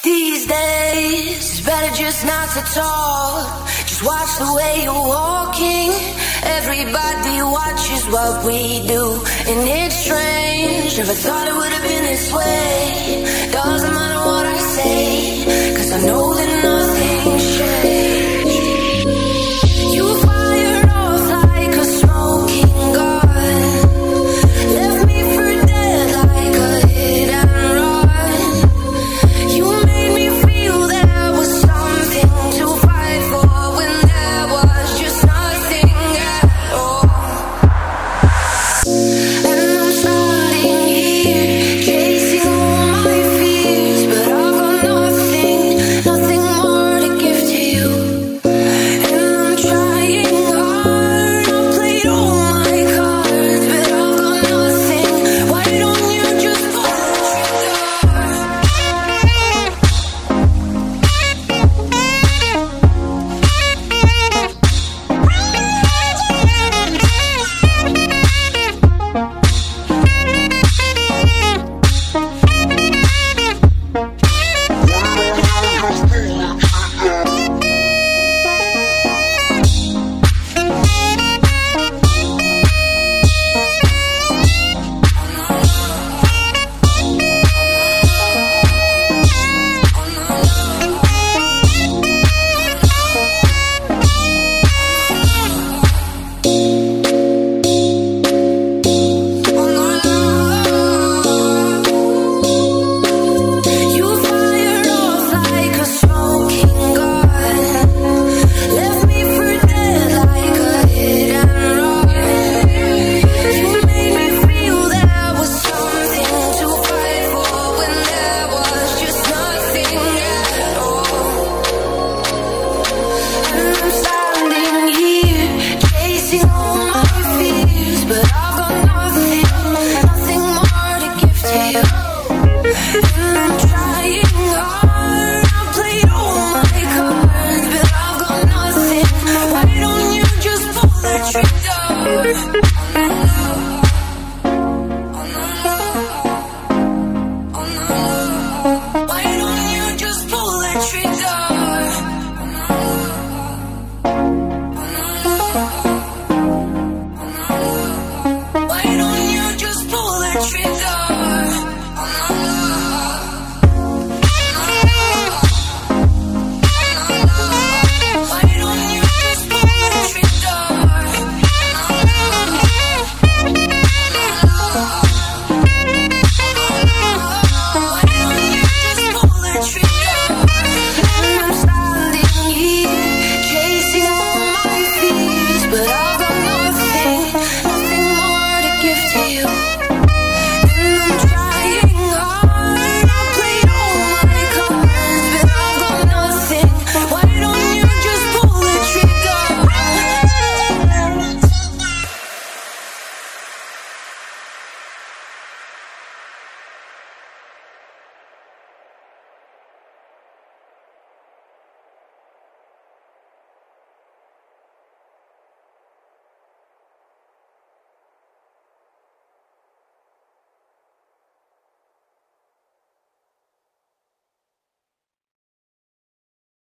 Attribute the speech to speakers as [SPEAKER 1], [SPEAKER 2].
[SPEAKER 1] These days, it's better just not to talk. Just watch the way you're walking. Everybody watches what we do, and it's strange. Never thought it would have been this way. Doesn't matter what I say, cause I know that. Thank you.